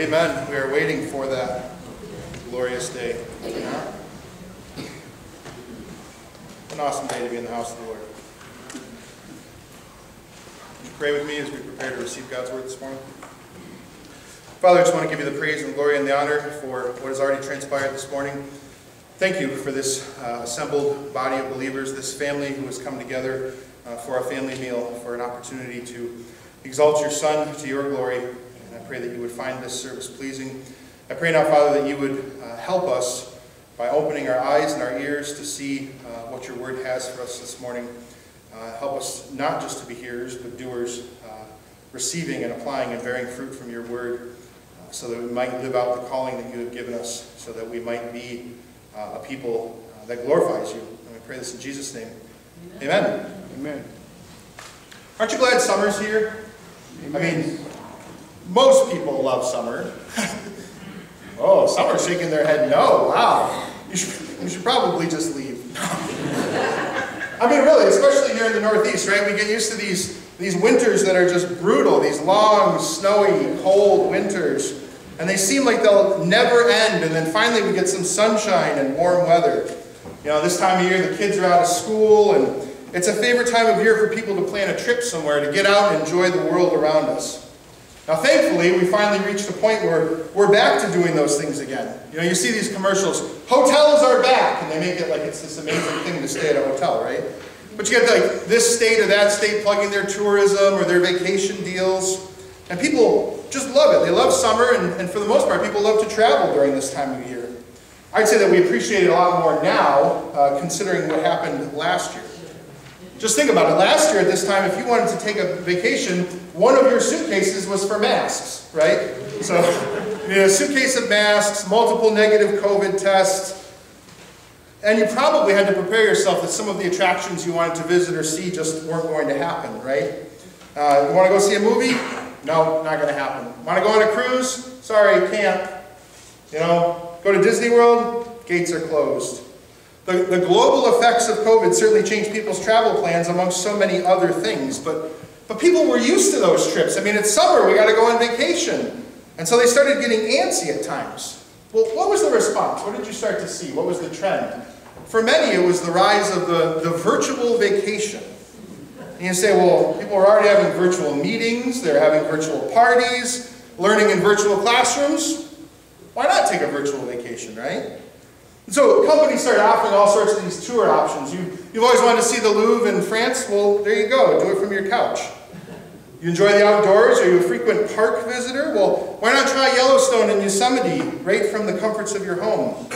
Amen. We are waiting for that glorious day. An awesome day to be in the house of the Lord. Pray with me as we prepare to receive God's word this morning? Father, I just want to give you the praise and glory and the honor for what has already transpired this morning. Thank you for this uh, assembled body of believers, this family who has come together uh, for a family meal, for an opportunity to exalt your Son to your glory. And I pray that you would find this service pleasing. I pray now, Father, that you would uh, help us by opening our eyes and our ears to see uh, what your word has for us this morning. Uh, help us not just to be hearers, but doers, uh, receiving and applying and bearing fruit from your word, uh, so that we might live out the calling that you have given us, so that we might be uh, a people that glorifies you. And we pray this in Jesus' name. Amen. Amen. Amen. Aren't you glad summer's here? I mean, most people love summer. oh, summer's shaking their head no. Wow. You should, you should probably just leave. I mean, really, especially here in the Northeast, right? We get used to these, these winters that are just brutal, these long, snowy, cold winters. And they seem like they'll never end. And then finally we get some sunshine and warm weather. You know, this time of year the kids are out of school and it's a favorite time of year for people to plan a trip somewhere, to get out and enjoy the world around us. Now, thankfully, we finally reached a point where we're back to doing those things again. You know, you see these commercials, hotels are back, and they make it like it's this amazing thing to stay at a hotel, right? But you get like this state or that state plugging their tourism or their vacation deals. And people just love it. They love summer, and, and for the most part, people love to travel during this time of year. I'd say that we appreciate it a lot more now, uh, considering what happened last year. Just think about it. Last year at this time, if you wanted to take a vacation, one of your suitcases was for masks, right? So, you know, a suitcase of masks, multiple negative COVID tests, and you probably had to prepare yourself that some of the attractions you wanted to visit or see just weren't going to happen, right? Uh, you want to go see a movie? No, not going to happen. Want to go on a cruise? Sorry, can't. You know, go to Disney World? Gates are closed. The, the global effects of COVID certainly changed people's travel plans amongst so many other things, but, but people were used to those trips. I mean, it's summer, we got to go on vacation. And so they started getting antsy at times. Well, what was the response? What did you start to see? What was the trend? For many, it was the rise of the, the virtual vacation. And you say, well, people are already having virtual meetings, they're having virtual parties, learning in virtual classrooms. Why not take a virtual vacation, right? So companies started offering all sorts of these tour options. You, you've always wanted to see the Louvre in France? Well, there you go. Do it from your couch. You enjoy the outdoors? Are you a frequent park visitor? Well, why not try Yellowstone and Yosemite right from the comforts of your home?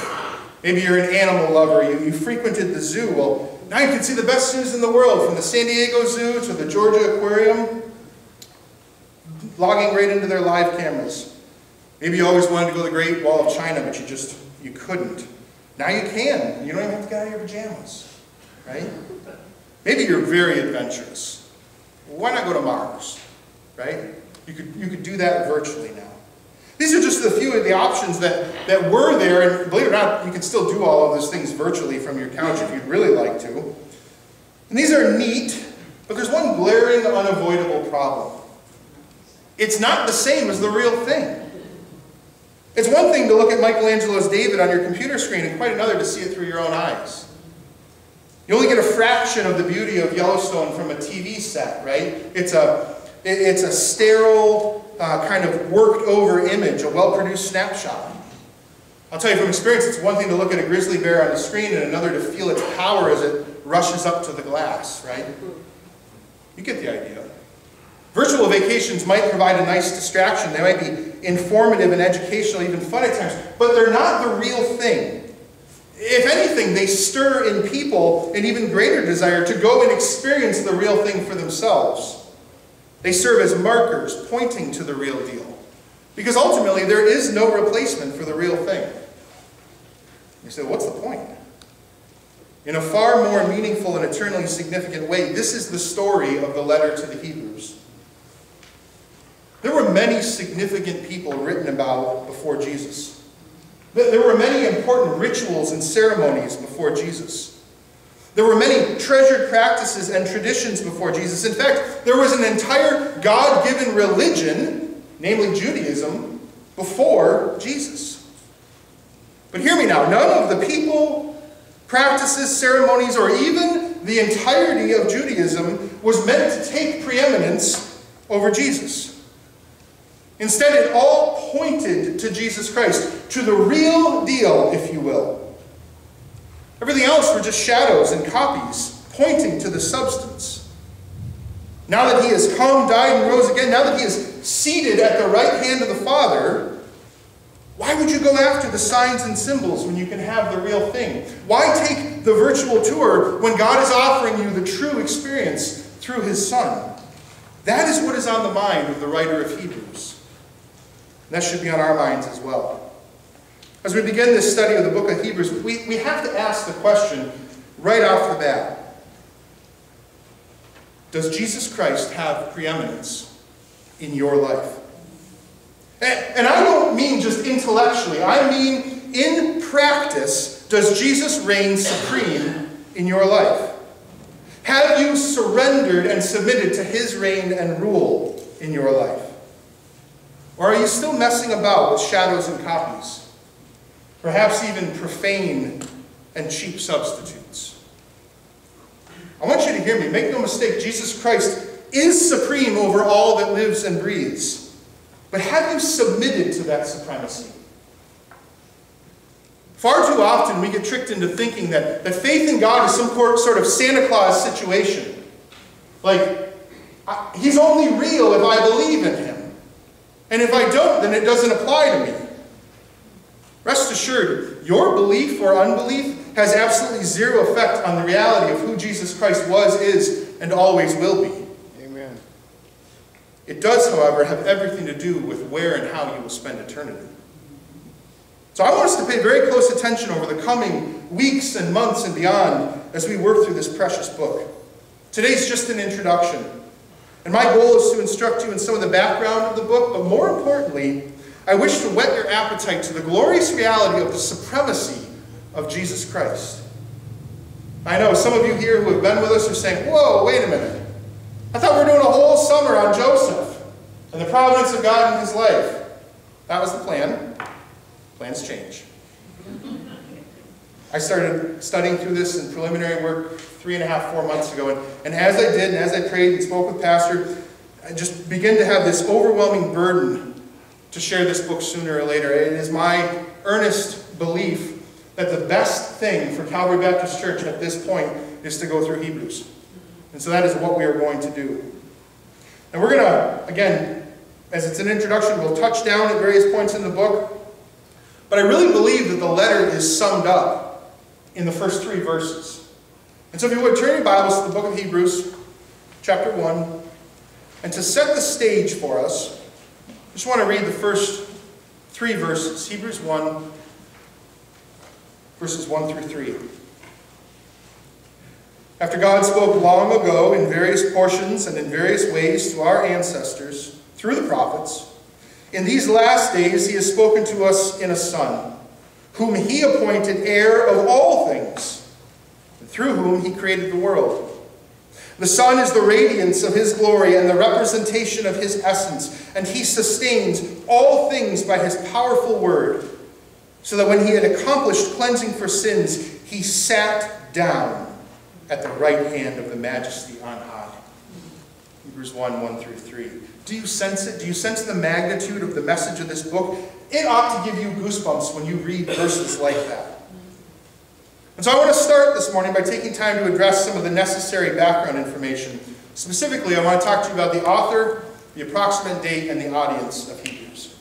Maybe you're an animal lover. You, you frequented the zoo. Well, now you can see the best zoos in the world, from the San Diego Zoo to the Georgia Aquarium, logging right into their live cameras. Maybe you always wanted to go to the Great Wall of China, but you just, you couldn't. Now you can. You don't even have to get out of your pajamas, right? Maybe you're very adventurous. Why not go to Mars, right? You could, you could do that virtually now. These are just a few of the options that, that were there, and believe it or not, you can still do all of those things virtually from your couch if you'd really like to. And these are neat, but there's one glaring, unavoidable problem. It's not the same as the real thing. It's one thing to look at Michelangelo's David on your computer screen and quite another to see it through your own eyes. You only get a fraction of the beauty of Yellowstone from a TV set, right? It's a, it's a sterile, uh, kind of worked over image, a well-produced snapshot. I'll tell you from experience, it's one thing to look at a grizzly bear on the screen and another to feel its power as it rushes up to the glass, right? You get the idea. Virtual vacations might provide a nice distraction. They might be informative and educational, even fun at times, but they're not the real thing. If anything, they stir in people an even greater desire to go and experience the real thing for themselves. They serve as markers pointing to the real deal. Because ultimately, there is no replacement for the real thing. You say, what's the point? In a far more meaningful and eternally significant way, this is the story of the letter to the Hebrews. There were many significant people written about before Jesus. There were many important rituals and ceremonies before Jesus. There were many treasured practices and traditions before Jesus. In fact, there was an entire God given religion, namely Judaism, before Jesus. But hear me now, none of the people, practices, ceremonies, or even the entirety of Judaism was meant to take preeminence over Jesus. Instead, it all pointed to Jesus Christ, to the real deal, if you will. Everything else were just shadows and copies, pointing to the substance. Now that he has come, died, and rose again, now that he is seated at the right hand of the Father, why would you go after the signs and symbols when you can have the real thing? Why take the virtual tour when God is offering you the true experience through his Son? That is what is on the mind of the writer of Hebrews. And that should be on our minds as well. As we begin this study of the book of Hebrews, we, we have to ask the question right off the bat Does Jesus Christ have preeminence in your life? And, and I don't mean just intellectually, I mean in practice, does Jesus reign supreme in your life? Have you surrendered and submitted to his reign and rule in your life? Or are you still messing about with shadows and copies? Perhaps even profane and cheap substitutes. I want you to hear me. Make no mistake, Jesus Christ is supreme over all that lives and breathes. But have you submitted to that supremacy? Far too often we get tricked into thinking that, that faith in God is some sort of Santa Claus situation. Like, he's only real if I believe in him. And if I don't, then it doesn't apply to me. Rest assured, your belief or unbelief has absolutely zero effect on the reality of who Jesus Christ was, is, and always will be. Amen. It does, however, have everything to do with where and how you will spend eternity. So I want us to pay very close attention over the coming weeks and months and beyond as we work through this precious book. Today's just an introduction. And my goal is to instruct you in some of the background of the book, but more importantly, I wish to whet your appetite to the glorious reality of the supremacy of Jesus Christ. I know some of you here who have been with us are saying, whoa, wait a minute. I thought we were doing a whole summer on Joseph and the providence of God in his life. That was the plan. Plans change. I started studying through this in preliminary work three and a half, four months ago. And, and as I did, and as I prayed and spoke with Pastor, I just began to have this overwhelming burden to share this book sooner or later. It is my earnest belief that the best thing for Calvary Baptist Church at this point is to go through Hebrews. And so that is what we are going to do. And we're going to, again, as it's an introduction, we'll touch down at various points in the book. But I really believe that the letter is summed up in the first three verses. And so if you would, turn your Bibles to the book of Hebrews, chapter 1. And to set the stage for us, I just want to read the first three verses. Hebrews 1, verses 1 through 3. After God spoke long ago in various portions and in various ways to our ancestors through the prophets, in these last days he has spoken to us in a Son, whom he appointed heir of all things, and through whom he created the world. The Son is the radiance of his glory and the representation of his essence, and he sustains all things by his powerful word, so that when he had accomplished cleansing for sins, he sat down at the right hand of the majesty on high. Hebrews 1 1 through 3. Do you sense it? Do you sense the magnitude of the message of this book? It ought to give you goosebumps when you read verses like that. And so I want to start this morning by taking time to address some of the necessary background information. Specifically, I want to talk to you about the author, the approximate date, and the audience of Hebrews.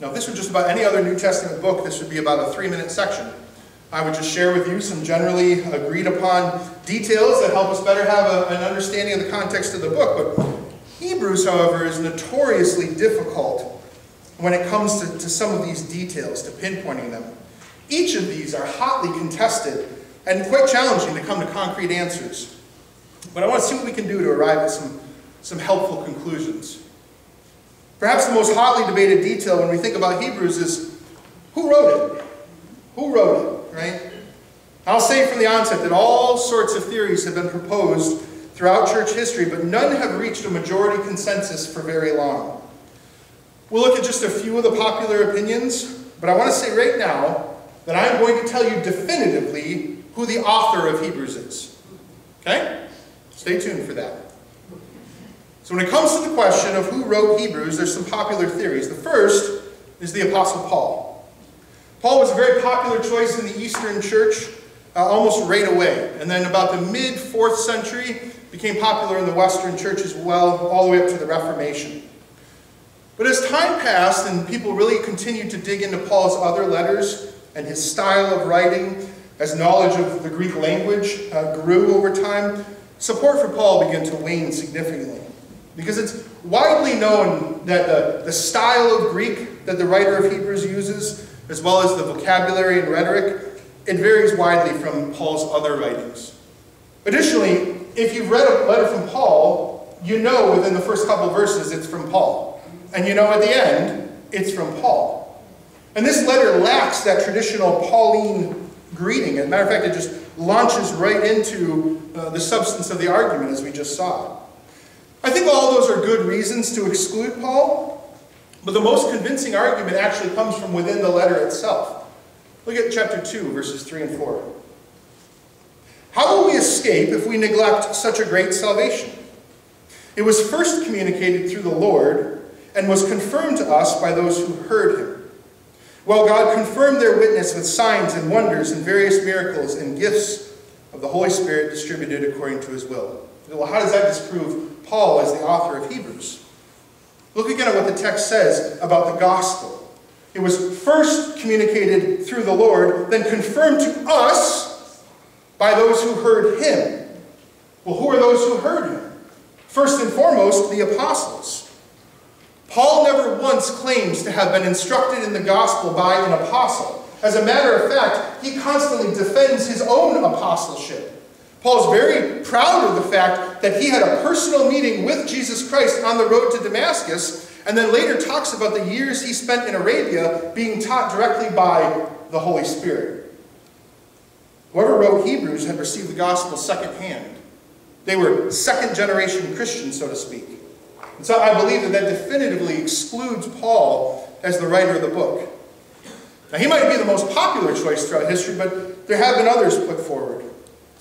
Now, if this were just about any other New Testament book, this would be about a three-minute section. I would just share with you some generally agreed upon details that help us better have a, an understanding of the context of the book. But Hebrews, however, is notoriously difficult when it comes to, to some of these details, to pinpointing them. Each of these are hotly contested and quite challenging to come to concrete answers. But I want to see what we can do to arrive at some, some helpful conclusions. Perhaps the most hotly debated detail when we think about Hebrews is who wrote it? Who wrote it? Right? I'll say from the onset that all sorts of theories have been proposed throughout church history, but none have reached a majority consensus for very long. We'll look at just a few of the popular opinions, but I want to say right now that I'm going to tell you definitively who the author of Hebrews is. Okay? Stay tuned for that. So when it comes to the question of who wrote Hebrews, there's some popular theories. The first is the Apostle Paul. Paul was a very popular choice in the Eastern Church uh, almost right away. And then about the mid-4th century, became popular in the Western Church as well, all the way up to the Reformation. But as time passed and people really continued to dig into Paul's other letters and his style of writing, as knowledge of the Greek language uh, grew over time, support for Paul began to wane significantly. Because it's widely known that the, the style of Greek that the writer of Hebrews uses, as well as the vocabulary and rhetoric, it varies widely from Paul's other writings. Additionally, if you've read a letter from Paul, you know within the first couple verses it's from Paul. And you know at the end, it's from Paul. And this letter lacks that traditional Pauline greeting. As a matter of fact, it just launches right into uh, the substance of the argument as we just saw. I think all those are good reasons to exclude Paul, but the most convincing argument actually comes from within the letter itself. Look at chapter 2, verses 3 and 4. How will we escape if we neglect such a great salvation? It was first communicated through the Lord and was confirmed to us by those who heard him. Well, God confirmed their witness with signs and wonders and various miracles and gifts of the Holy Spirit distributed according to his will. Well, how does that disprove Paul as the author of Hebrews. Look again at what the text says about the gospel. It was first communicated through the Lord, then confirmed to us by those who heard him. Well, who are those who heard him? First and foremost, the apostles. Paul never once claims to have been instructed in the gospel by an apostle. As a matter of fact, he constantly defends his own apostleship. Paul's very proud of the fact that he had a personal meeting with Jesus Christ on the road to Damascus, and then later talks about the years he spent in Arabia being taught directly by the Holy Spirit. Whoever wrote Hebrews had received the gospel secondhand. They were second generation Christians, so to speak. And so I believe that that definitively excludes Paul as the writer of the book. Now, he might be the most popular choice throughout history, but there have been others put forward.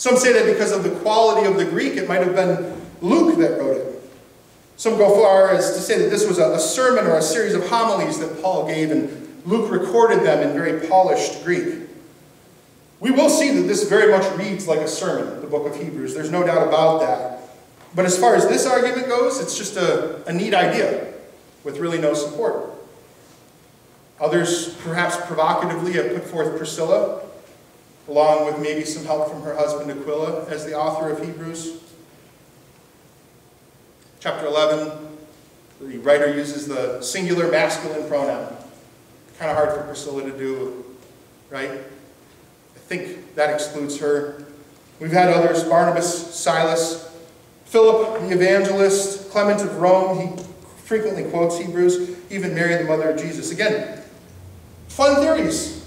Some say that because of the quality of the Greek, it might have been Luke that wrote it. Some go far as to say that this was a, sermon or a series of homilies that Paul gave, and Luke recorded them in very polished Greek. We will see that this very much reads like a sermon, the book of Hebrews. There's no doubt about that. But as far as this argument goes, it's just a, a neat idea with really no support. Others, perhaps provocatively, have put forth Priscilla along with maybe some help from her husband Aquila as the author of Hebrews. Chapter 11, the writer uses the singular masculine pronoun. Kind of hard for Priscilla to do, right? I think that excludes her. We've had others, Barnabas, Silas, Philip the evangelist, Clement of Rome, he frequently quotes Hebrews, even Mary the mother of Jesus. Again, fun theories,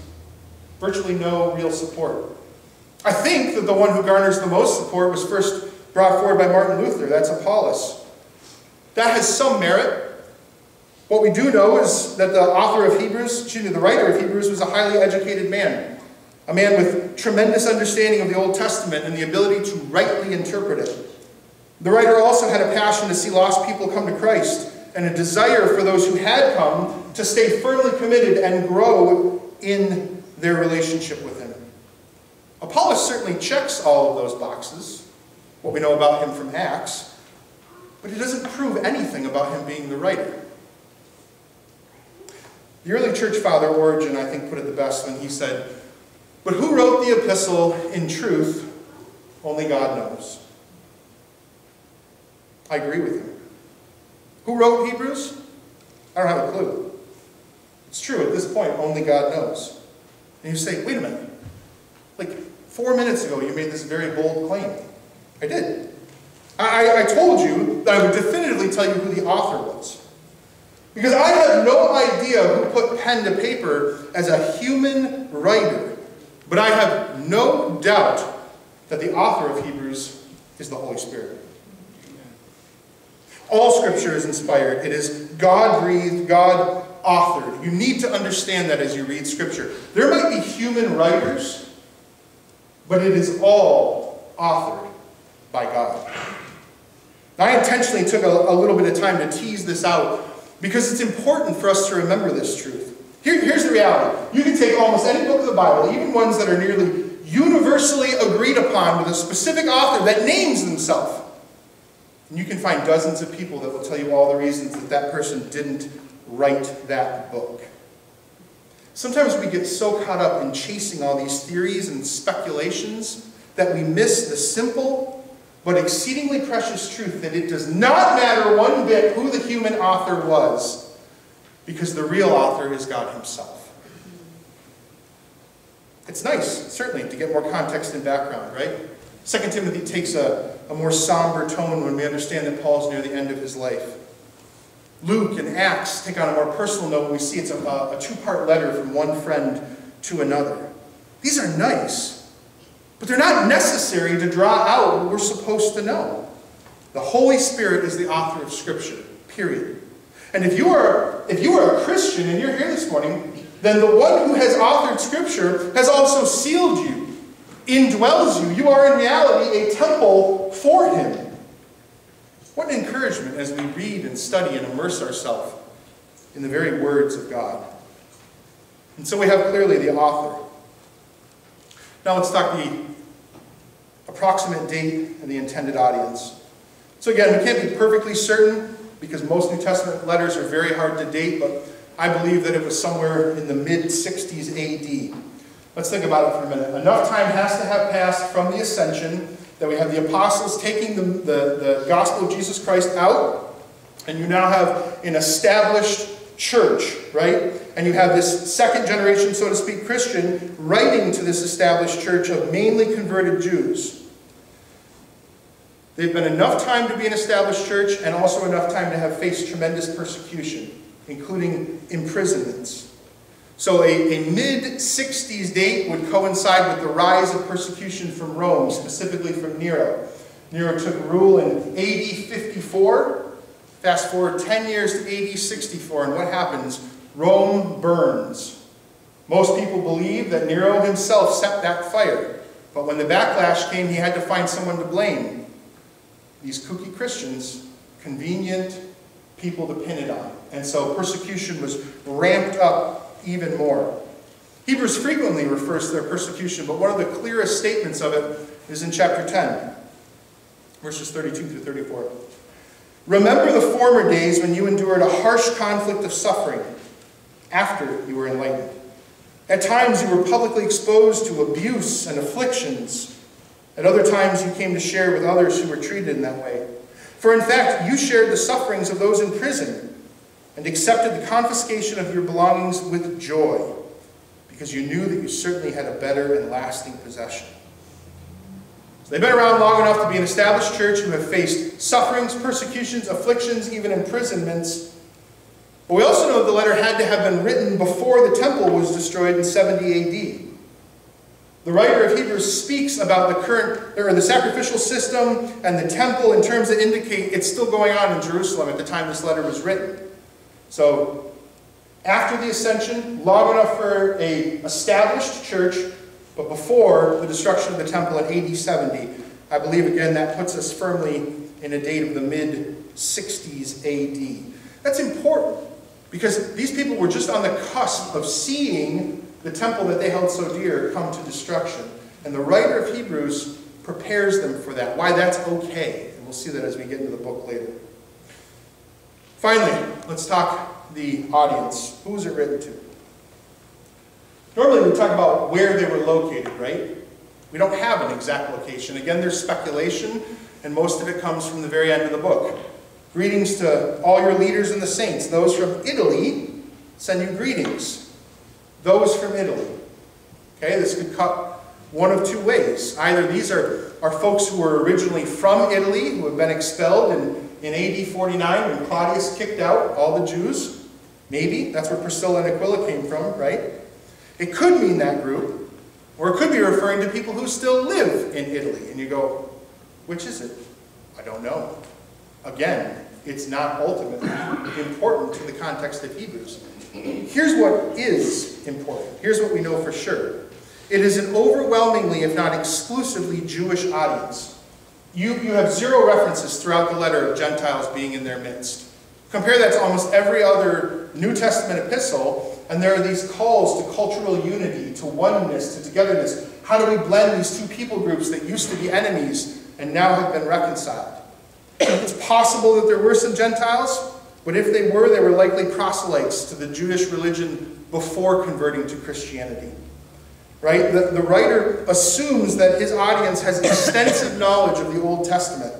virtually no real support. I think that the one who garners the most support was first brought forward by Martin Luther. That's Apollos. That has some merit. What we do know is that the author of Hebrews, excuse me, the writer of Hebrews was a highly educated man. A man with tremendous understanding of the Old Testament and the ability to rightly interpret it. The writer also had a passion to see lost people come to Christ and a desire for those who had come to stay firmly committed and grow in their relationship with him. Apollos certainly checks all of those boxes, what we know about him from Acts, but it doesn't prove anything about him being the writer. The early church father Origen, I think, put it the best when he said, But who wrote the epistle in truth? Only God knows. I agree with him. Who wrote Hebrews? I don't have a clue. It's true, at this point, only God knows. And you say, wait a minute. Like, four minutes ago you made this very bold claim. I did. I, I told you that I would definitively tell you who the author was. Because I have no idea who put pen to paper as a human writer. But I have no doubt that the author of Hebrews is the Holy Spirit. All scripture is inspired. It is God breathed, God authored. You need to understand that as you read scripture. There might be human writers, but it is all authored by God. I intentionally took a, a, little bit of time to tease this out because it's important for us to remember this truth. Here, here's the reality. You can take almost any book of the Bible, even ones that are nearly universally agreed upon with a specific author that names themselves. And you can find dozens of people that will tell you all the reasons that that person didn't write that book. Sometimes we get so caught up in chasing all these theories and speculations that we miss the simple but exceedingly precious truth that it does not matter one bit who the human author was, because the real author is God Himself. It's nice, certainly, to get more context and background, right? Second Timothy takes a, a more somber tone when we understand that Paul's near the end of his life. Luke and Acts take on a more personal note when we see it's a, a two-part letter from one friend to another. These are nice, but they're not necessary to draw out what we're supposed to know. The Holy Spirit is the author of Scripture, period. And if you are, if you are a Christian and you're here this morning, then the one who has authored Scripture has also sealed you, indwells you. You are in reality a temple for him. What an encouragement as we read and study and immerse ourselves in the very words of God. And so we have clearly the author. Now let's talk the approximate date and the intended audience. So again, we can't be perfectly certain because most New Testament letters are very hard to date, but I believe that it was somewhere in the mid-60s AD. Let's think about it for a minute. Enough time has to have passed from the ascension that we have the apostles taking the, the, the gospel of Jesus Christ out, and you now have an established church, right? And you have this second generation, so to speak, Christian writing to this established church of mainly converted Jews. They've been enough time to be an established church and also enough time to have faced tremendous persecution including imprisonments. So a, a mid-60s date would coincide with the rise of persecution from Rome, specifically from Nero. Nero took rule in AD 54. Fast forward 10 years to AD 64, and what happens? Rome burns. Most people believe that Nero himself set that fire. But when the backlash came, he had to find someone to blame. These kooky Christians, convenient, people to pin it on. And so persecution was ramped up even more. Hebrews frequently refers to their persecution, but one of the clearest statements of it is in chapter 10, verses 32 through 34. Remember the former days when you endured a harsh conflict of suffering after you were enlightened. At times you were publicly exposed to abuse and afflictions. At other times you came to share with others who were treated in that way. For in fact, you shared the sufferings of those in prison and accepted the confiscation of your belongings with joy, because you knew that you certainly had a better and lasting possession. So they've been around long enough to be an established church who have faced sufferings, persecutions, afflictions, even imprisonments. But we also know the letter had to have been written before the temple was destroyed in 70 AD. The writer of Hebrews speaks about the current, or the sacrificial system and the temple in terms that indicate it's still going on in Jerusalem at the time this letter was written. So, after the ascension, long enough for a established church, but before the destruction of the temple in AD 70. I believe, again, that puts us firmly in a date of the mid-60s AD. That's important because these people were just on the cusp of seeing the temple that they held so dear come to destruction. And the writer of Hebrews prepares them for that, why that's okay. And we'll see that as we get into the book later. Finally, let's talk the audience. Who was it written to? Normally we talk about where they were located, right? We don't have an exact location. Again, there's speculation, and most of it comes from the very end of the book. Greetings to all your leaders and the saints. Those from Italy send you greetings those from Italy. Okay, this could cut one of two ways. Either these are, are folks who were originally from Italy, who have been expelled in, in AD 49 when Claudius kicked out all the Jews. Maybe. That's where Priscilla and Aquila came from, right? It could mean that group. Or it could be referring to people who still live in Italy. And you go, which is it? I don't know. Again, it's not ultimately important to the context of Hebrews. Here's what is important. Here's what we know for sure. It is an overwhelmingly, if not exclusively, Jewish audience. You, you have zero references throughout the letter of Gentiles being in their midst. Compare that to almost every other New Testament epistle, and there are these calls to cultural unity, to oneness, to togetherness. How do we blend these two people groups that used to be enemies and now have been reconciled? It's possible that there were some Gentiles, but if they were, they were likely proselytes to the Jewish religion before converting to Christianity. Right? The, the writer assumes that his audience has extensive knowledge of the Old Testament,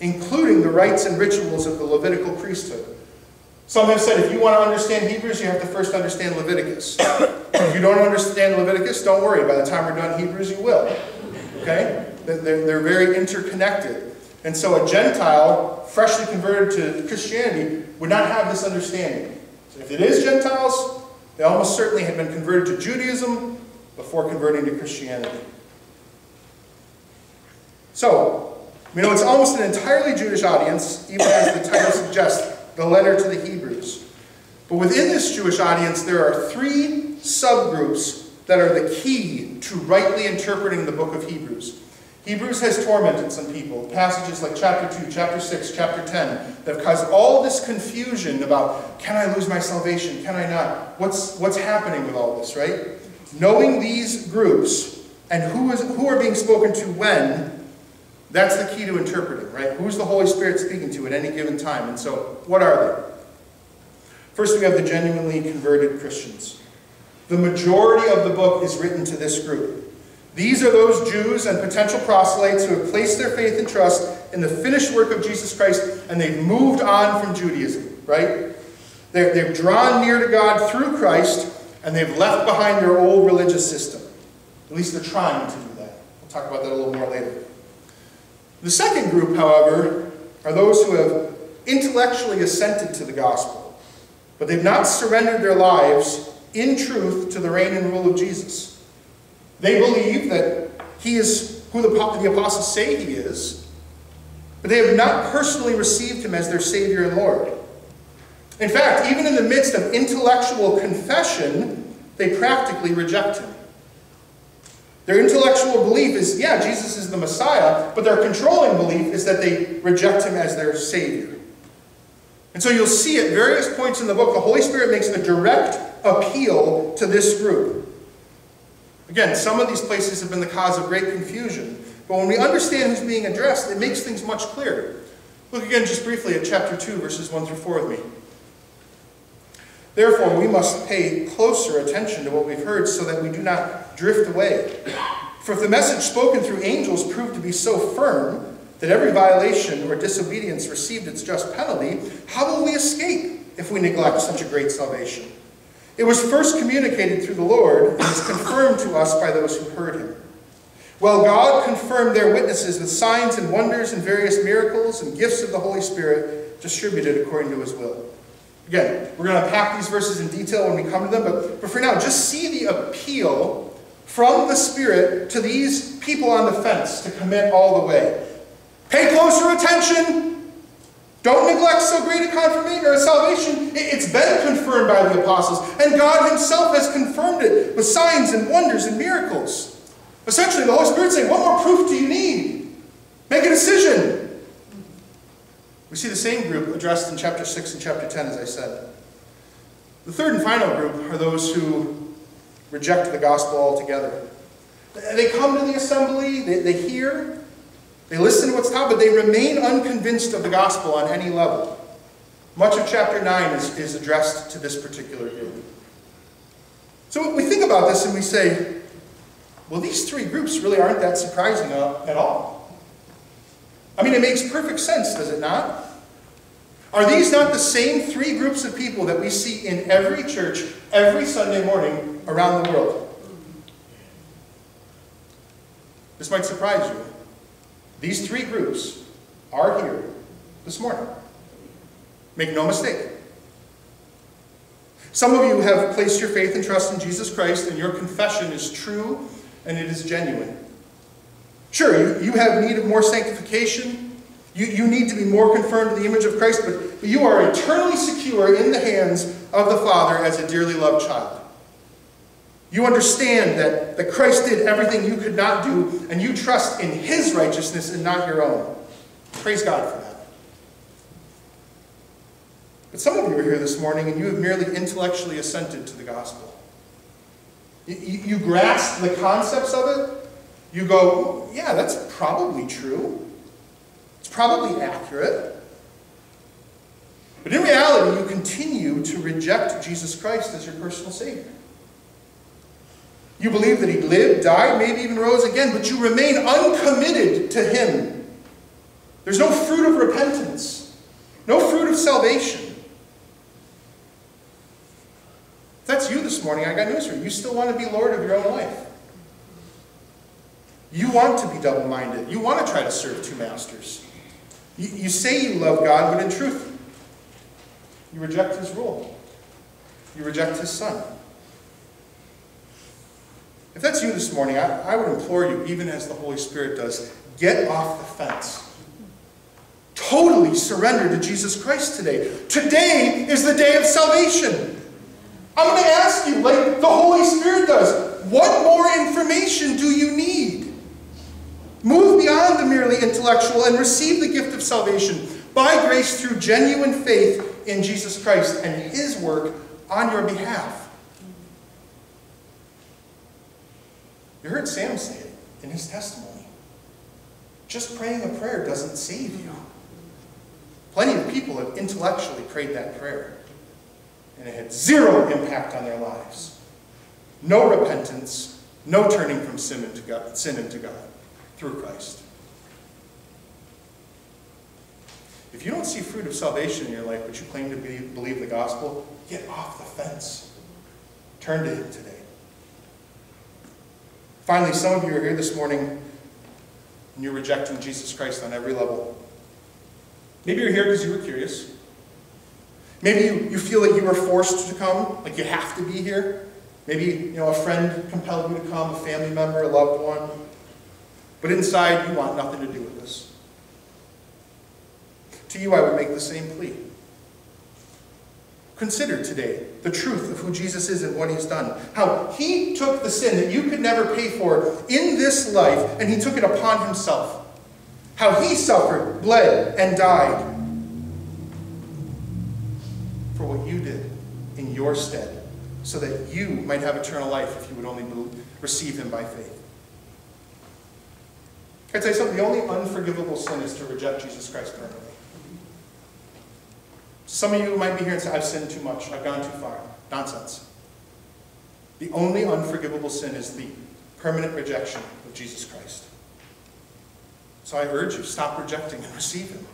including the rites and rituals of the Levitical priesthood. Some have said if you want to understand Hebrews, you have to first understand Leviticus. if you don't understand Leviticus, don't worry. By the time we're done Hebrews, you will. Okay? They're, they're very interconnected. And so a Gentile, freshly converted to Christianity, would not have this understanding. So if it is Gentiles, they almost certainly had been converted to Judaism before converting to Christianity. So, we know it's almost an entirely Jewish audience, even as the title suggests, the letter to the Hebrews. But within this Jewish audience, there are three subgroups that are the key to rightly interpreting the book of Hebrews. Hebrews has tormented some people. Passages like chapter 2, chapter 6, chapter 10 that have caused all this confusion about can I lose my salvation? Can I not? What's, what's happening with all this, right? Knowing these groups and who, is, who are being spoken to when, that's the key to interpreting, right? Who's the Holy Spirit speaking to at any given time? And so, what are they? First, we have the genuinely converted Christians. The majority of the book is written to this group. These are those Jews and potential proselytes who have placed their faith and trust in the finished work of Jesus Christ and they've moved on from Judaism, right? they they've drawn near to God through Christ and they've left behind their old religious system. At least they're trying to do that. We'll talk about that a little more later. The second group, however, are those who have intellectually assented to the gospel, but they've not surrendered their lives in truth to the reign and rule of Jesus. They believe that he is who the, the apostles say he is, but they have not personally received him as their Savior and Lord. In fact, even in the midst of intellectual confession, they practically reject him. Their intellectual belief is, yeah, Jesus is the Messiah, but their controlling belief is that they reject him as their Savior. And so you'll see at various points in the book, the Holy Spirit makes a direct appeal to this group. Again, some of these places have been the cause of great confusion. But when we understand who's being addressed, it makes things much clearer. Look again just briefly at chapter 2, verses 1 through 4 with me. Therefore, we must pay closer attention to what we've heard so that we do not drift away. For if the message spoken through angels proved to be so firm that every violation or disobedience received its just penalty, how will we escape if we neglect such a great salvation? It was first communicated through the Lord and is confirmed to us by those who heard him. Well, God confirmed their witnesses with signs and wonders and various miracles and gifts of the Holy Spirit distributed according to his will. Again, we're going to unpack these verses in detail when we come to them, but, but for now, just see the appeal from the Spirit to these people on the fence to commit all the way. Pay closer attention don't neglect so great a confirmation or salvation. It's been confirmed by the apostles, and God Himself has confirmed it with signs and wonders and miracles. Essentially, the Holy Spirit saying, What more proof do you need? Make a decision. We see the same group addressed in chapter 6 and chapter 10, as I said. The third and final group are those who reject the gospel altogether. They come to the assembly, they, they hear, they listen to what's taught, but they remain unconvinced of the gospel on any level. Much of chapter 9 is, is addressed to this particular group. So we think about this and we say, well, these three groups really aren't that surprising uh, at all. I mean, it makes perfect sense, does it not? Are these not the same three groups of people that we see in every church every Sunday morning around the world? This might surprise you. These three groups are here this morning. Make no mistake. Some of you have placed your faith and trust in Jesus Christ, and your confession is true and it is genuine. Sure, you, you have need of more sanctification, You, you need to be more confirmed to the image of Christ, but, but you are eternally secure in the hands of the Father as a dearly loved child. You understand that, that Christ did everything you could not do, and you trust in His righteousness and not your own. Praise God for that. But some of you are here this morning and you have merely intellectually assented to the gospel. You, you, you grasp the concepts of it. You go, yeah, that's probably true. It's probably accurate. But in reality, you continue to reject Jesus Christ as your personal Savior. You believe that He lived, died, maybe even rose again, but you remain uncommitted to Him. There's no fruit of repentance, no fruit of salvation. If that's you this morning, I got news for you. You still want to be Lord of your own life. You want to be double minded. You want to try to serve two masters. You, you say you love God, but in truth, you reject His rule. You reject His Son. If that's you this morning, I, I would implore you, even as the Holy Spirit does, get off the fence. Totally surrender to Jesus Christ today. Today is the day of salvation. I'm going to ask you, like the Holy Spirit does, what more information do you need? Move beyond the merely intellectual and receive the gift of salvation by grace through genuine faith in Jesus Christ and His work on your behalf. You heard Sam say it in his testimony. Just praying a prayer doesn't save you. Plenty of people have intellectually prayed that prayer, and it had zero impact on their lives. No repentance, no turning from sin into God, sin into God through Christ. If you don't see fruit of salvation in your life, but you claim to be, believe the gospel, get off the fence. Turn to Him today. Finally, some of you are here this morning and you're rejecting Jesus Christ on every level. Maybe you're here because you were curious. Maybe you, you feel like you were forced to come, like you have to be here. Maybe you know a friend compelled you to come, a family member, a loved one. But inside, you want nothing to do with this. To you, I would make the same plea. Consider today the truth of who Jesus is and what he's done. How he took the sin that you could never pay for in this life and he took it upon himself. How he suffered, bled, and died for what you did in your stead so that you might have eternal life if you would only receive him by faith. Can I tell you something? The only unforgivable sin is to reject Jesus Christ permanently. Some of you might be here and say, I've sinned too much. I've gone too far. Nonsense. The only unforgivable sin is the permanent rejection of Jesus Christ. So I urge you, stop rejecting and receive him.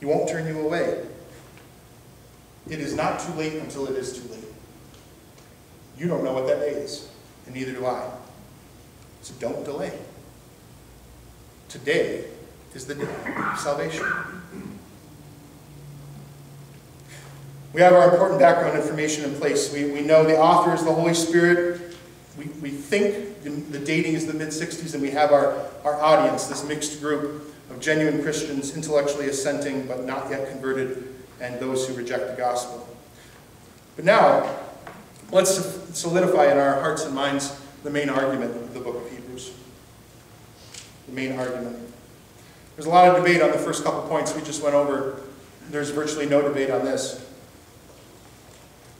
He won't turn you away. It is not too late until it is too late. You don't know what that day is, and neither do I. So don't delay. Today is the day of salvation. We have our important background information in place. We, we know the author is the Holy Spirit. We, we think the dating is the mid-60s, and we have our, our audience, this mixed group of genuine Christians, intellectually assenting but not yet converted, and those who reject the gospel. But now, let's solidify in our hearts and minds the main argument of the book of Hebrews. The main argument. There's a lot of debate on the first couple points we just went over. There's virtually no debate on this.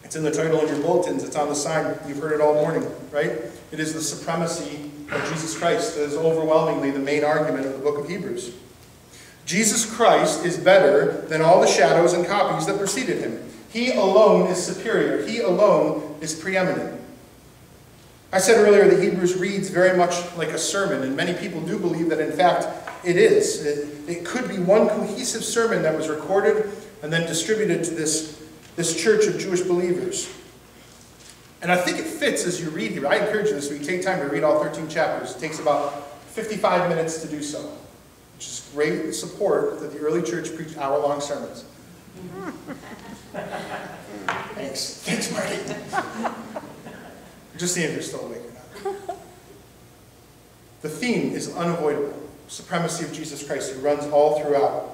It's in the title of your bulletins. It's on the sign. You've heard it all morning, right? It is the supremacy of Jesus Christ that is overwhelmingly the main argument of the book of Hebrews. Jesus Christ is better than all the shadows and copies that preceded him. He alone is superior. He alone is preeminent. I said earlier that Hebrews reads very much like a sermon, and many people do believe that in fact it is. It, it could be one cohesive sermon that was recorded and then distributed to this this church of Jewish believers. And I think it fits as you read here. I encourage you this week, take time to read all 13 chapters. It takes about 55 minutes to do so, which is great support that the early church preached hour-long sermons. Thanks. Thanks, Marty. Just seeing if you're still awake or not. The theme is unavoidable. supremacy of Jesus Christ who runs all throughout.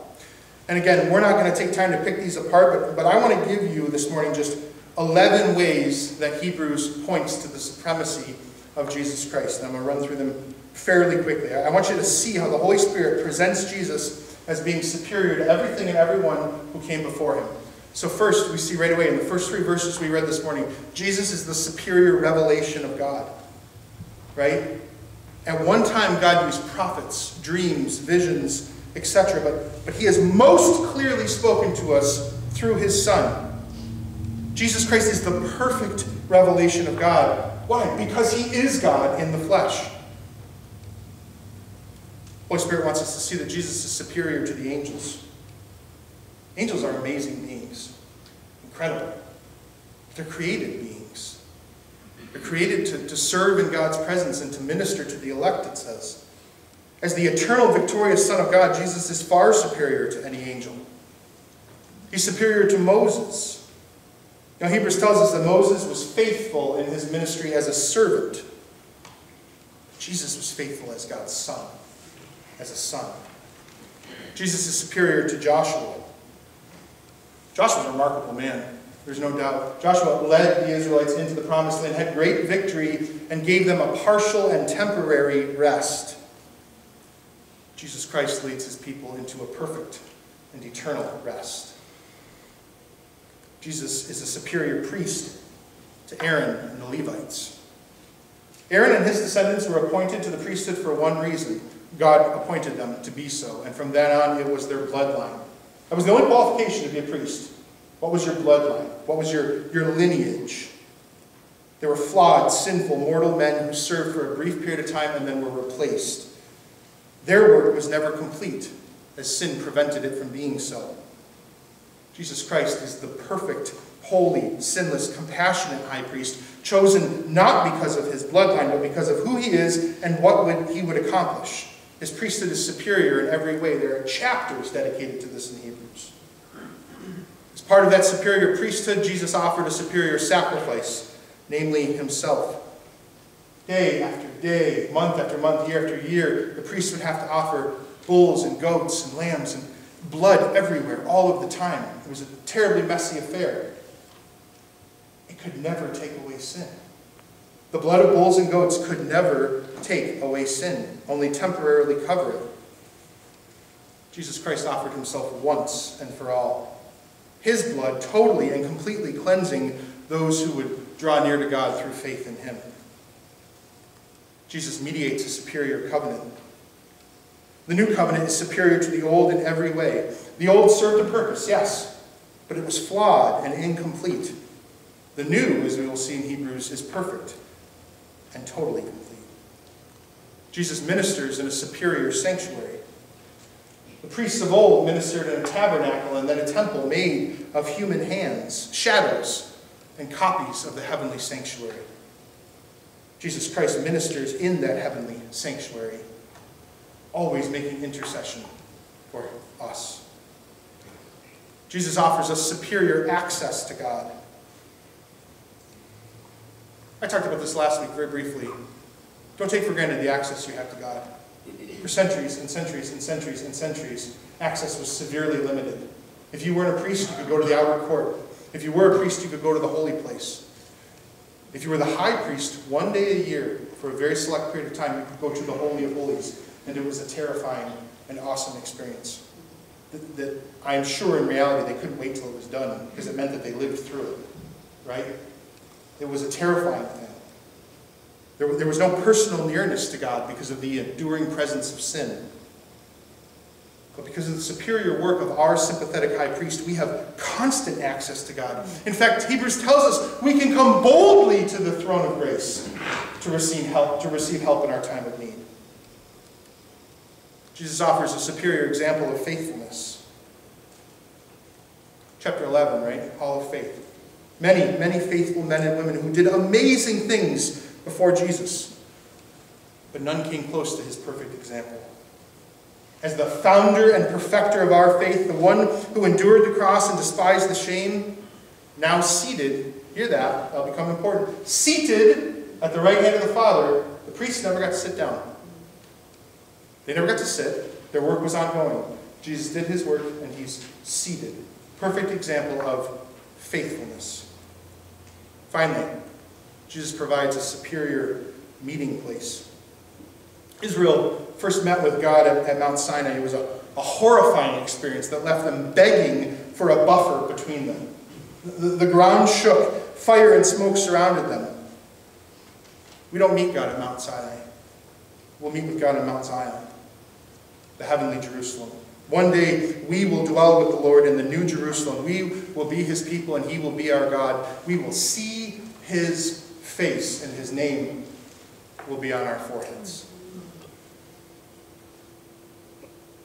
And again, we're not going to take time to pick these apart, but, but I want to give you this morning just 11 ways that Hebrews points to the supremacy of Jesus Christ. And I'm going to run through them fairly quickly. I want you to see how the Holy Spirit presents Jesus as being superior to everything and everyone who came before him. So first, we see right away in the first three verses we read this morning, Jesus is the superior revelation of God. Right? At one time, God used prophets, dreams, visions, etc. But, but he has most clearly spoken to us through his Son. Jesus Christ is the perfect revelation of God. Why? Because he is God in the flesh. Holy Spirit wants us to see that Jesus is superior to the angels. Angels are amazing beings, incredible. They're created beings. They're created to, to serve in God's presence and to minister to the elect, it says. As the eternal, victorious Son of God, Jesus is far superior to any angel. He's superior to Moses. Now, Hebrews tells us that Moses was faithful in his ministry as a servant. Jesus was faithful as God's son, as a son. Jesus is superior to Joshua. Joshua was a remarkable man, there's no doubt. Joshua led the Israelites into the promised land, had great victory, and gave them a partial and temporary rest. Jesus Christ leads his people into a perfect and eternal rest. Jesus is a superior priest to Aaron and the Levites. Aaron and his descendants were appointed to the priesthood for one reason. God appointed them to be so, and from then on it was their bloodline. That was the only qualification to be a priest. What was your bloodline? What was your, your lineage? They were flawed, sinful, mortal men who served for a brief period of time and then were replaced. Their work was never complete, as sin prevented it from being so. Jesus Christ is the perfect, holy, sinless, compassionate high priest, chosen not because of his bloodline, but because of who he is and what would, he would accomplish. His priesthood is superior in every way. There are chapters dedicated to this in Hebrews. As part of that superior priesthood, Jesus offered a superior sacrifice, namely himself. Day after day, month after month, year after year, the priest would have to offer bulls and goats and lambs and blood everywhere, all of the time. It was a terribly messy affair. It could never take away sin. The blood of bulls and goats could never take away sin, only temporarily cover it. Jesus Christ offered himself once and for all. His blood totally and completely cleansing those who would draw near to God through faith in him. Jesus mediates a superior covenant. The new covenant is superior to the old in every way. The old served a purpose, yes, but it was flawed and incomplete. The new, as we will see in Hebrews, is perfect and totally complete. Jesus ministers in a superior sanctuary. The priests of old ministered in a tabernacle and then a temple made of human hands, shadows, and copies of the heavenly sanctuary. Jesus Christ ministers in that heavenly sanctuary, always making intercession for us. Jesus offers us superior access to God. I talked about this last week very briefly. Don't take for granted the access you have to God. For centuries and centuries and centuries and centuries, access was severely limited. If you weren't a priest, you could go to the outer court. If you were a priest, you could go to the holy place. If you were the high priest, one day a year, for a very select period of time, you could go to the Holy of Holies, and it was a terrifying and awesome experience. That, that I am sure in reality they couldn't wait till it was done, because it meant that they lived through it, right? It was a terrifying thing. There, there was no personal nearness to God because of the enduring presence of sin. But because of the superior work of our sympathetic high priest, we have constant access to God. In fact, Hebrews tells us we can come boldly to the throne of grace to receive help, to receive help in our time of need. Jesus offers a superior example of faithfulness. Chapter 11, right? Hall of Faith. Many, many faithful men and women who did amazing things before Jesus, but none came close to his perfect example as the founder and perfecter of our faith, the one who endured the cross and despised the shame, now seated, hear that, that'll become important, seated at the right hand of the Father, the priests never got to sit down. They never got to sit. Their work was ongoing. Jesus did his work, and he's seated. Perfect example of faithfulness. Finally, Jesus provides a superior meeting place. Israel first met with God at, at Mount Sinai. It was a, a, horrifying experience that left them begging for a buffer between them. The, the ground shook, fire and smoke surrounded them. We don't meet God at Mount Sinai. We'll meet with God at Mount Zion, the heavenly Jerusalem. One day we will dwell with the Lord in the new Jerusalem. We will be his people and he will be our God. We will see his face and his name will be on our foreheads.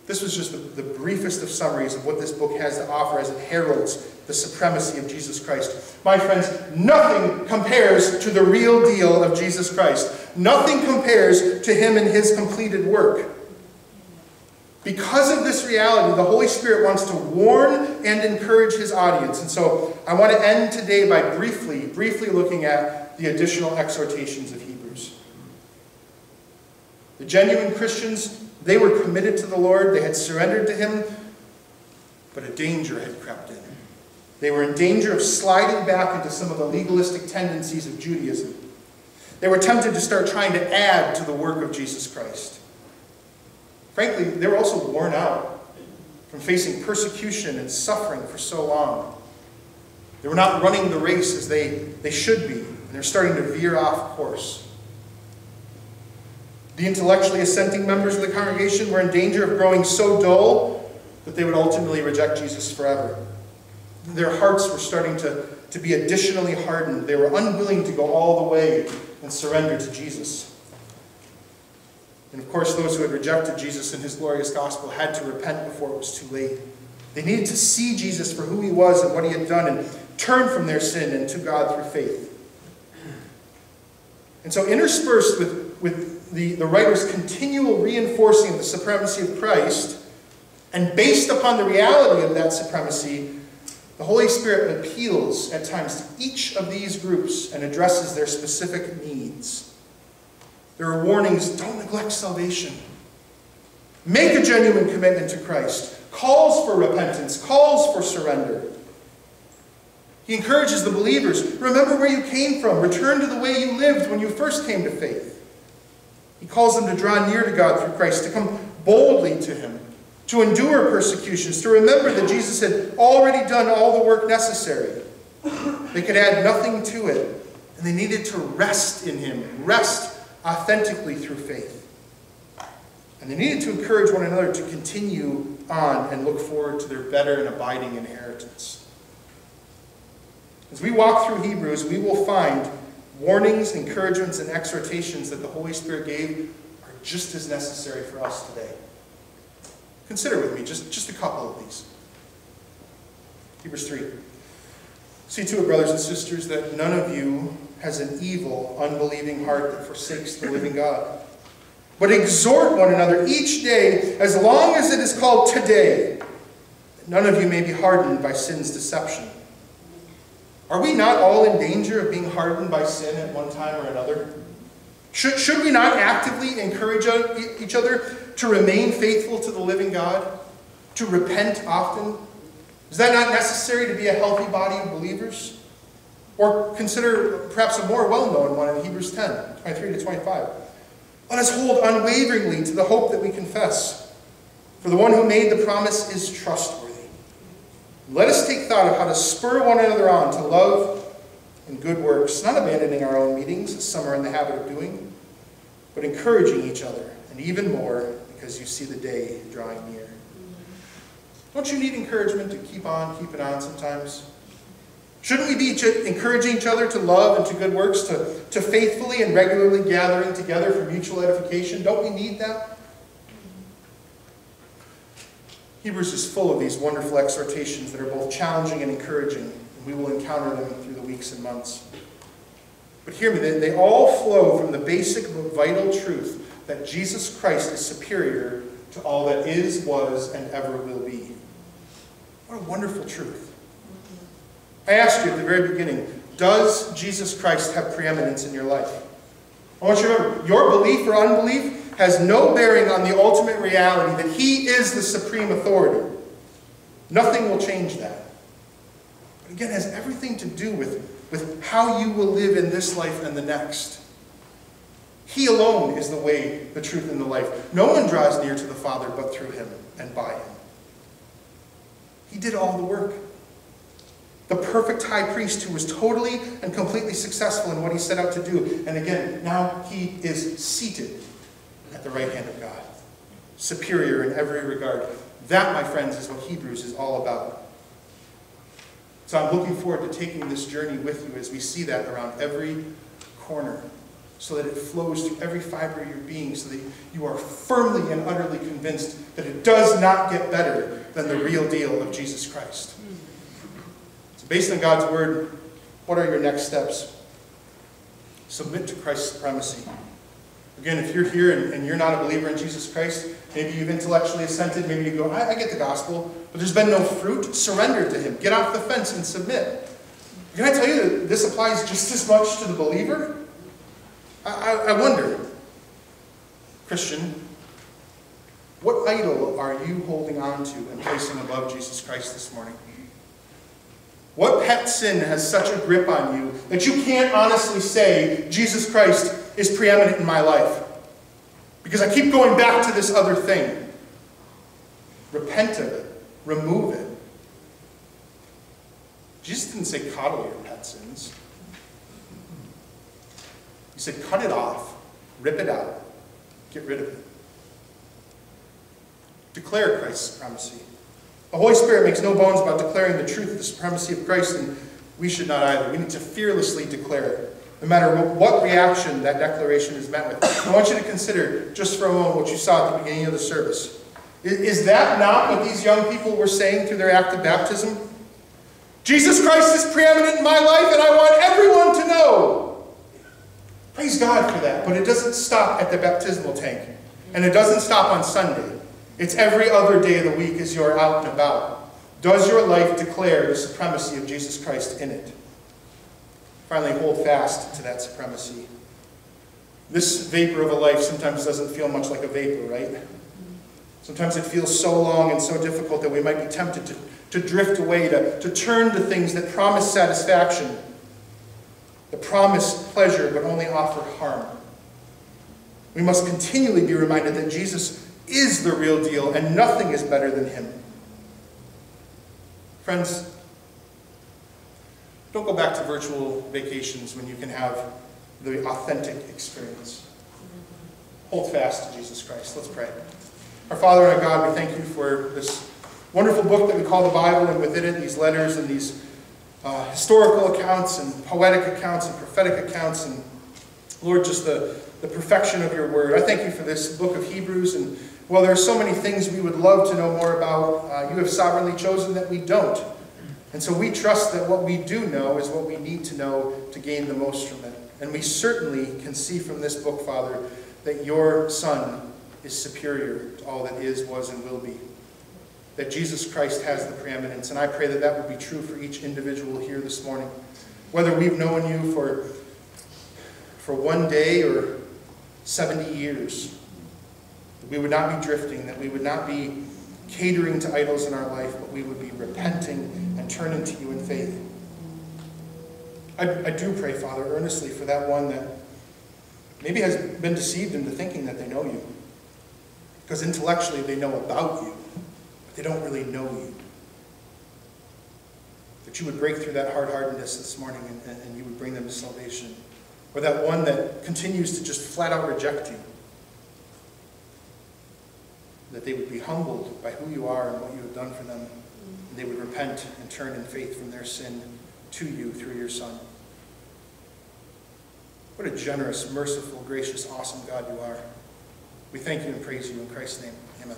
This was just the, the, briefest of summaries of what this book has to offer as it heralds the supremacy of Jesus Christ. My friends, nothing compares to the real deal of Jesus Christ. Nothing compares to him and his completed work. Because of this reality, the Holy Spirit wants to warn and encourage his audience. And so I want to end today by briefly, briefly looking at the additional exhortations of Hebrews. The genuine Christians, they were committed to the Lord, they had surrendered to him, but a danger had crept in. They were in danger of sliding back into some of the legalistic tendencies of Judaism. They were tempted to start trying to add to the work of Jesus Christ. Frankly, they were also worn out from facing persecution and suffering for so long. They were not running the race as they, they should be, they're starting to veer off course. The intellectually assenting members of the congregation were in danger of growing so dull that they would ultimately reject Jesus forever. Their hearts were starting to, to be additionally hardened. They were unwilling to go all the way and surrender to Jesus. And of course, those who had rejected Jesus and his glorious gospel had to repent before it was too late. They needed to see Jesus for who he was and what he had done and turn from their sin and to God through faith. And so, interspersed with, with the, the writer's continual reinforcing of the supremacy of Christ, and based upon the reality of that supremacy, the Holy Spirit appeals at times to each of these groups and addresses their specific needs. There are warnings don't neglect salvation. Make a genuine commitment to Christ. Calls for repentance, calls for surrender. He encourages the believers remember where you came from, return to the way you lived when you first came to faith. He calls them to draw near to God through Christ, to come boldly to Him, to endure persecutions, to remember that Jesus had already done all the work necessary. They could add nothing to it, and they needed to rest in Him, rest authentically through faith. And they needed to encourage one another to continue on and look forward to their better and abiding inheritance. As we walk through Hebrews, we will find warnings, encouragements, and exhortations that the Holy Spirit gave are just as necessary for us today. Consider with me just, just a couple of these. Hebrews 3. See to it, brothers and sisters, that none of you has an evil, unbelieving heart that forsakes the living God. But exhort one another each day, as long as it is called today, that none of you may be hardened by sin's deception. Are we not all in danger of being hardened by sin at one time or another? Should, should we not actively encourage each other to remain faithful to the living God? To repent often? Is that not necessary to be a healthy body of believers? Or consider perhaps a more well-known one in Hebrews 10, 23 to 25. Let us hold unwaveringly to the hope that we confess. For the one who made the promise is trustworthy. Let us take thought of how to spur one another on to love and good works, not abandoning our own meetings, as some are in the habit of doing, but encouraging each other, and even more because you see the day drawing near. Don't you need encouragement to keep on keeping on sometimes? Shouldn't we be encouraging each other to love and to good works, to, to faithfully and regularly gathering together for mutual edification? Don't we need that? Hebrews is full of these wonderful exhortations that are both challenging and encouraging, and we will encounter them through the weeks and months. But hear me, they, they all flow from the basic but vital truth that Jesus Christ is superior to all that is, was, and ever will be. What a wonderful truth. I asked you at the very beginning, does Jesus Christ have preeminence in your life? I want you to remember, your belief or unbelief has no bearing on the ultimate reality that He is the supreme authority. Nothing will change that. But again, it has everything to do with, with how you will live in this life and the next. He alone is the way, the truth, and the life. No one draws near to the Father but through Him and by Him. He did all the work. The perfect high priest who was totally and completely successful in what he set out to do. And again, now he is seated at the right hand of God, superior in every regard. That, my friends, is what Hebrews is all about. So I'm looking forward to taking this journey with you as we see that around every corner, so that it flows through every fiber of your being, so that you are firmly and utterly convinced that it does not get better than the real deal of Jesus Christ. So based on God's word, what are your next steps? Submit to Christ's supremacy. Again, if you're here and, and, you're not a believer in Jesus Christ, maybe you've intellectually assented, maybe you go, I, I, get the gospel, but there's been no fruit, surrender to Him. Get off the fence and submit. Can I tell you that this applies just as much to the believer? I, I, I wonder, Christian, what idol are you holding on to and placing above Jesus Christ this morning? What pet sin has such a grip on you that you can't honestly say, Jesus Christ is preeminent in my life? Because I keep going back to this other thing. Repent of it. Remove it. Jesus didn't say coddle your pet sins. He said cut it off. Rip it out. Get rid of it. Declare Christ's supremacy. The Holy Spirit makes no bones about declaring the truth of the supremacy of Christ, and we should not either. We need to fearlessly declare it, no matter what reaction that declaration is met with. I want you to consider, just for a moment, what you saw at the beginning of the service. Is that not what these young people were saying through their act of baptism? Jesus Christ is preeminent in my life, and I want everyone to know. Praise God for that, but it doesn't stop at the baptismal tank, and it doesn't stop on Sunday. It's every other day of the week as you're out and about. Does your life declare the supremacy of Jesus Christ in it? Finally, hold fast to that supremacy. This vapor of a life sometimes doesn't feel much like a vapor, right? Sometimes it feels so long and so difficult that we might be tempted to, to drift away, to, to turn to things that promise satisfaction, that promise pleasure, but only offer harm. We must continually be reminded that Jesus is the real deal, and nothing is better than him. Friends, don't go back to virtual vacations when you can have the authentic experience. Hold fast to Jesus Christ. Let's pray. Our Father and our God, we thank you for this wonderful book that we call the Bible, and within it, these letters and these uh, historical accounts and poetic accounts and prophetic accounts, and Lord, just the, the perfection of your word. I thank you for this book of Hebrews and while there are so many things we would love to know more about. Uh, you have sovereignly chosen that we don't. And so we trust that what we do know is what we need to know to gain the most from it. And we certainly can see from this book, Father, that your Son is superior to all that is, was, and will be. That Jesus Christ has the preeminence. And I pray that that would be true for each individual here this morning. Whether we've known you for, for one day or 70 years, that we would not be drifting, that we would not be catering to idols in our life, but we would be repenting and turning to you in faith. I, I do pray, Father, earnestly for that one that maybe has been deceived into thinking that they know you. Because intellectually they know about you, but they don't really know you. That you would break through that hard-heartedness this morning and, and you would bring them to salvation. Or that one that continues to just flat out reject you that they would be humbled by who you are and what you have done for them. They would repent and turn in faith from their sin to you through your Son. What a generous, merciful, gracious, awesome God you are. We thank you and praise you in Christ's name. Amen.